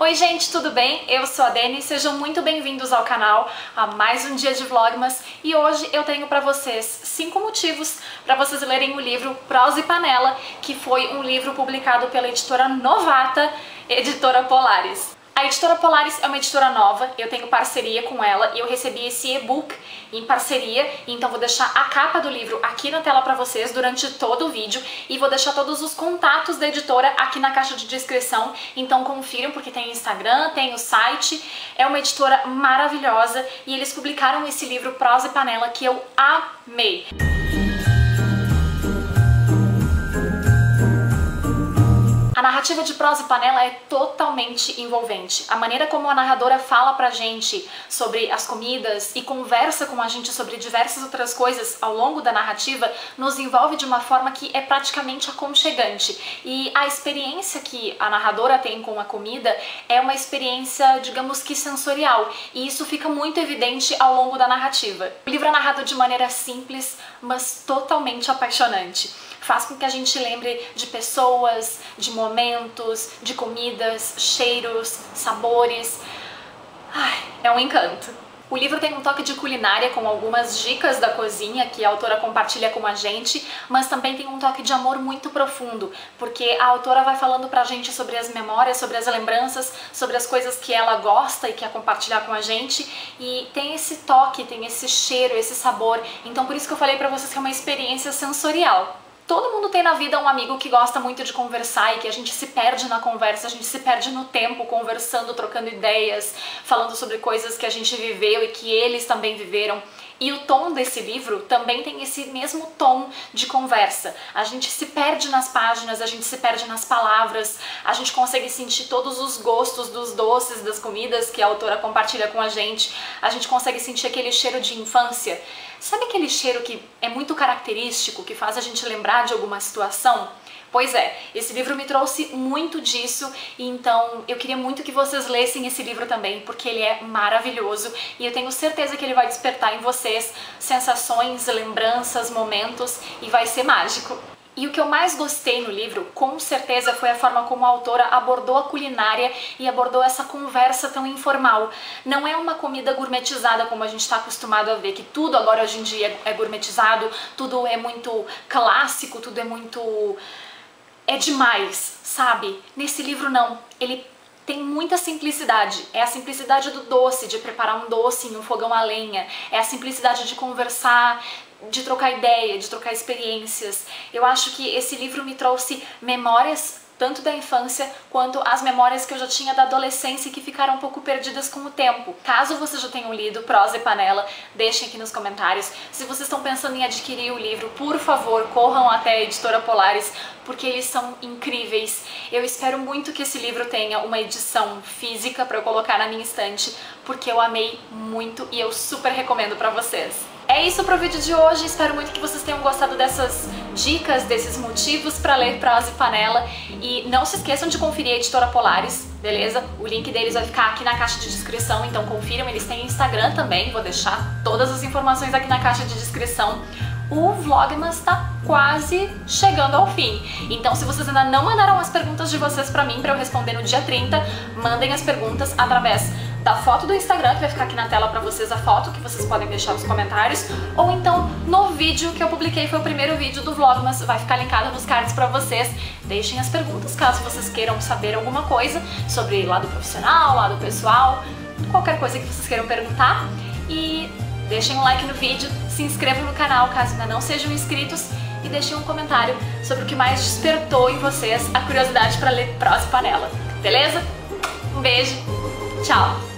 Oi gente, tudo bem? Eu sou a Dani, sejam muito bem-vindos ao canal a mais um dia de Vlogmas e hoje eu tenho para vocês cinco motivos para vocês lerem o livro Prosa e Panela, que foi um livro publicado pela editora Novata, editora Polaris. A editora Polaris é uma editora nova, eu tenho parceria com ela e eu recebi esse e-book em parceria, então vou deixar a capa do livro aqui na tela para vocês durante todo o vídeo e vou deixar todos os contatos da editora aqui na caixa de descrição, então confiram porque tem Instagram, tem o site, é uma editora maravilhosa e eles publicaram esse livro Prosa e Panela que eu amei. Narrativa de Prosa e Panela é totalmente envolvente. A maneira como a narradora fala pra gente sobre as comidas e conversa com a gente sobre diversas outras coisas ao longo da narrativa nos envolve de uma forma que é praticamente aconchegante. E a experiência que a narradora tem com a comida é uma experiência, digamos que sensorial, e isso fica muito evidente ao longo da narrativa. O livro é narrado de maneira simples, mas totalmente apaixonante faz com que a gente lembre de pessoas, de momentos, de comidas, cheiros, sabores. Ai, é um encanto. O livro tem um toque de culinária com algumas dicas da cozinha que a autora compartilha com a gente, mas também tem um toque de amor muito profundo, porque a autora vai falando pra gente sobre as memórias, sobre as lembranças, sobre as coisas que ela gosta e quer compartilhar com a gente, e tem esse toque, tem esse cheiro, esse sabor. Então por isso que eu falei pra vocês que é uma experiência sensorial. Todo mundo tem na vida um amigo que gosta muito de conversar e que a gente se perde na conversa, a gente se perde no tempo conversando, trocando ideias, falando sobre coisas que a gente viveu e que eles também viveram. E o tom desse livro também tem esse mesmo tom de conversa. A gente se perde nas páginas, a gente se perde nas palavras, a gente consegue sentir todos os gostos dos doces, das comidas que a autora compartilha com a gente, a gente consegue sentir aquele cheiro de infância. Sabe aquele cheiro que é muito característico, que faz a gente lembrar de alguma situação? Pois é, esse livro me trouxe muito disso, então eu queria muito que vocês lessem esse livro também, porque ele é maravilhoso e eu tenho certeza que ele vai despertar em vocês sensações, lembranças, momentos e vai ser mágico. E o que eu mais gostei no livro, com certeza, foi a forma como a autora abordou a culinária e abordou essa conversa tão informal. Não é uma comida gourmetizada como a gente está acostumado a ver, que tudo agora hoje em dia é gourmetizado, tudo é muito clássico, tudo é muito é demais, sabe? Nesse livro não, ele tem muita simplicidade. É a simplicidade do doce, de preparar um doce em um fogão a lenha. É a simplicidade de conversar, de trocar ideia, de trocar experiências. Eu acho que esse livro me trouxe memórias tanto da infância quanto as memórias que eu já tinha da adolescência e que ficaram um pouco perdidas com o tempo. Caso vocês já tenham lido Prosa e Panela, deixem aqui nos comentários. Se vocês estão pensando em adquirir o livro, por favor, corram até a editora Polaris, porque eles são incríveis. Eu espero muito que esse livro tenha uma edição física para eu colocar na minha estante, porque eu amei muito e eu super recomendo para vocês. É isso pro vídeo de hoje, espero muito que vocês tenham gostado dessas dicas, desses motivos para ler Prosa e Panela. E não se esqueçam de conferir a Editora Polaris, beleza? O link deles vai ficar aqui na caixa de descrição, então confiram, eles têm Instagram também, vou deixar todas as informações aqui na caixa de descrição o Vlogmas tá quase chegando ao fim. Então, se vocês ainda não mandaram as perguntas de vocês pra mim, pra eu responder no dia 30, mandem as perguntas através da foto do Instagram, que vai ficar aqui na tela pra vocês a foto, que vocês podem deixar nos comentários, ou então no vídeo que eu publiquei, foi o primeiro vídeo do Vlogmas, vai ficar linkado nos cards pra vocês. Deixem as perguntas, caso vocês queiram saber alguma coisa sobre lado profissional, lado pessoal, qualquer coisa que vocês queiram perguntar. E deixem um like no vídeo, se inscrevam no canal caso ainda não sejam inscritos e deixem um comentário sobre o que mais despertou em vocês a curiosidade para ler Prosa e Panela. Beleza? Um beijo, tchau!